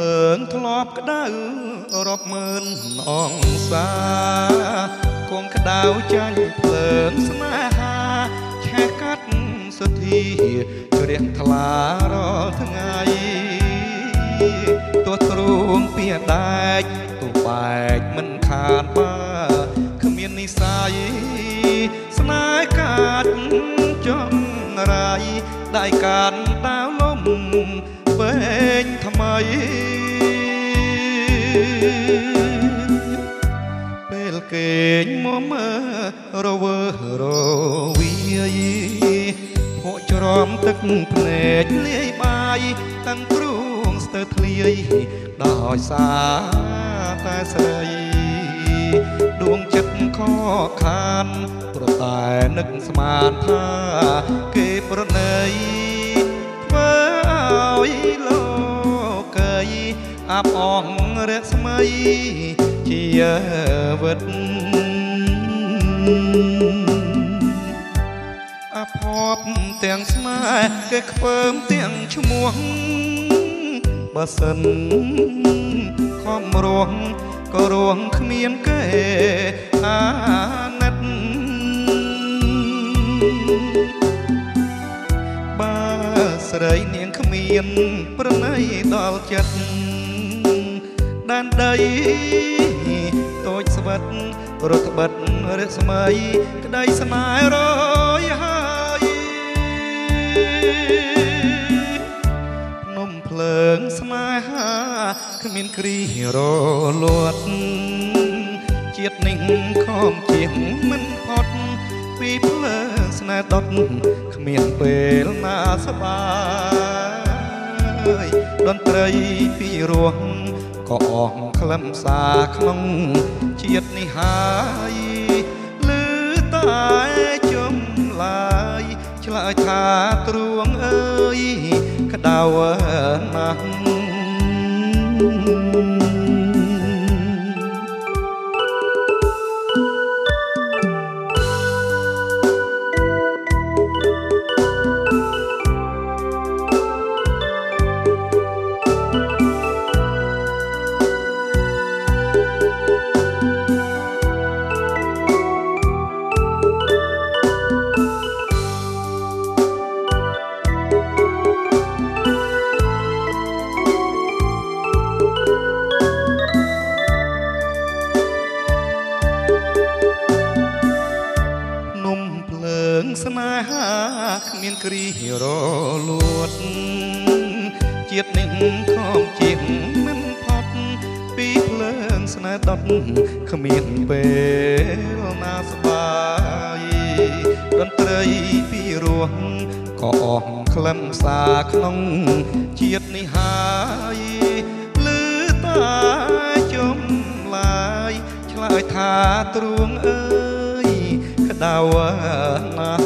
លើងធ្លាប់ក្តៅរាប់ម៉ឺនអង្សាគង់ក្តៅចាញ់ភ្លើងស្នេហាឆេះកាត់សុធីជ្រះថ្លារាល់ថ្ងៃទោះទ្រូងពីដែកទោះបែកមិនខាតបាគ្មាននិស័យស្នេហ៍កាត់ចង់រាយដៃកាត់ដាវលំវែងថ្មី ពេលគេងមកមើរវើរវាយភក់ច្រំទឹកភ្នែកលាយបាយតាំងព្រួងស្ទើរធ្លាយដោយសារតែស្រីដួងចិត្តខកខានប្រតែនឹកស្មានថាគេប្រណីធ្វើឲ្យលោកី អាប់អងរស្មីជាវិតអភ័ព្វទាំងស្នេហ៍គេខ្ពើមទាំងឈ្មោះបើសិនខំរងក៏រងគ្មានគេអាណិតបើស្រីនាងគ្មាន ប្រណីដល់ចិត្ត ដែនដីតូចស្វិតរត់បិទរស្មីក្តីស្នេហ៍រយហើយនំភ្លើងស្នេហាគ្មានគ្រីរលត់ជាតិនេះខំជាងមិនផុតពីភ្លើងស្នេហ៍ដុតគ្មានពេលណាសប្បាយតន្ត្រីពីរោះ ក៏អស់ខ្លឹមសារក្នុងជាតិនេះហើយឮតែចម្លើយឆ្លើយថាទ្រួងអើយក្តៅណាស់ លើងស្នេហាគ្មានគ្រីរលួតជាតិនេះខំជាងមិនផុតពីភ្លើងស្នេហ៍ដុតគ្មានពេលណាស្បាយតន្ត្រីពីរោះក៏អស់ខ្លឹមសារក្នុងជាតិនេះហើយឮតែចម្លើយឆ្លើយថាទ្រួងអើយក្តៅណាស់